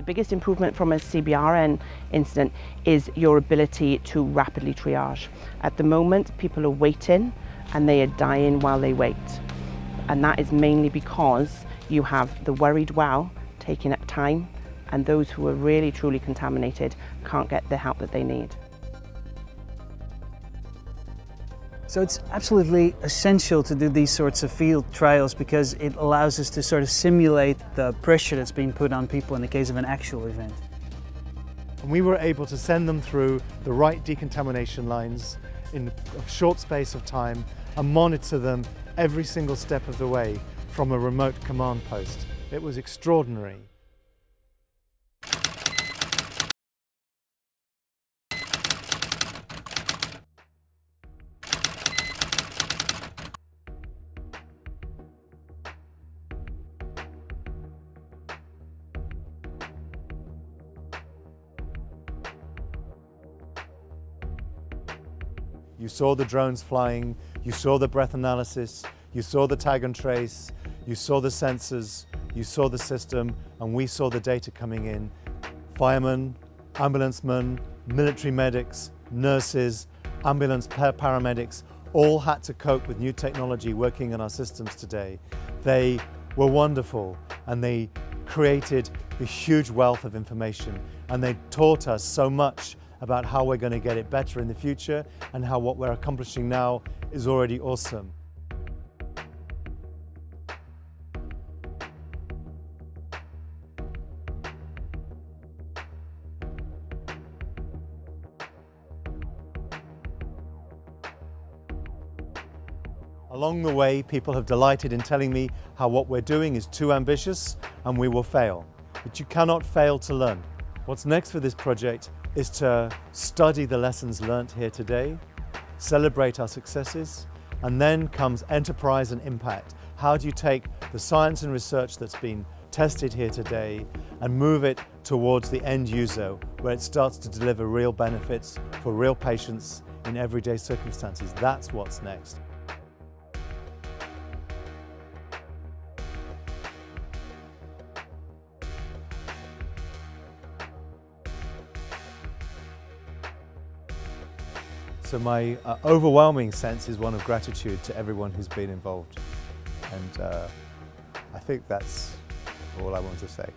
The biggest improvement from a CBRN incident is your ability to rapidly triage. At the moment, people are waiting and they are dying while they wait. And that is mainly because you have the worried well taking up time and those who are really truly contaminated can't get the help that they need. So it's absolutely essential to do these sorts of field trials because it allows us to sort of simulate the pressure that's being put on people in the case of an actual event. And we were able to send them through the right decontamination lines in a short space of time and monitor them every single step of the way from a remote command post. It was extraordinary. You saw the drones flying, you saw the breath analysis, you saw the tag and trace, you saw the sensors, you saw the system, and we saw the data coming in. Firemen, ambulance men, military medics, nurses, ambulance paramedics, all had to cope with new technology working in our systems today. They were wonderful and they created a huge wealth of information and they taught us so much about how we're going to get it better in the future and how what we're accomplishing now is already awesome. Along the way, people have delighted in telling me how what we're doing is too ambitious and we will fail. But you cannot fail to learn. What's next for this project is to study the lessons learnt here today, celebrate our successes, and then comes enterprise and impact. How do you take the science and research that's been tested here today and move it towards the end user where it starts to deliver real benefits for real patients in everyday circumstances. That's what's next. So my uh, overwhelming sense is one of gratitude to everyone who's been involved. And uh, I think that's all I want to say.